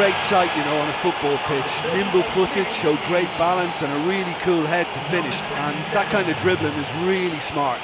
Great sight, you know, on a football pitch. Nimble-footed, showed great balance and a really cool head to finish. And that kind of dribbling is really smart.